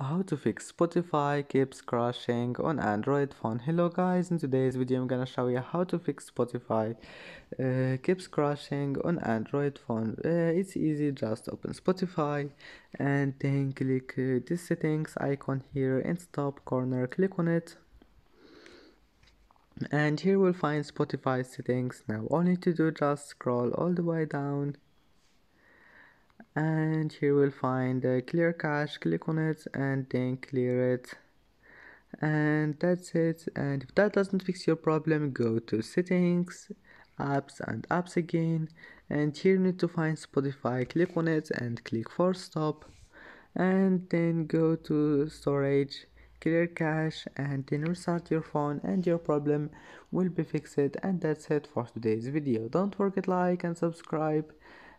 How to fix Spotify keeps crashing on Android phone. Hello guys, in today's video I'm gonna show you how to fix Spotify uh, keeps crashing on Android phone. Uh, it's easy, just open Spotify and then click uh, this settings icon here in top corner, click on it. And here we'll find Spotify settings. Now all you need to do just scroll all the way down and here we'll find uh, clear cache click on it and then clear it. And that's it. And if that doesn't fix your problem go to settings apps and apps again. And here you need to find spotify click on it and click force stop. And then go to storage clear cache and then restart your phone and your problem will be fixed. And that's it for today's video. Don't forget like and subscribe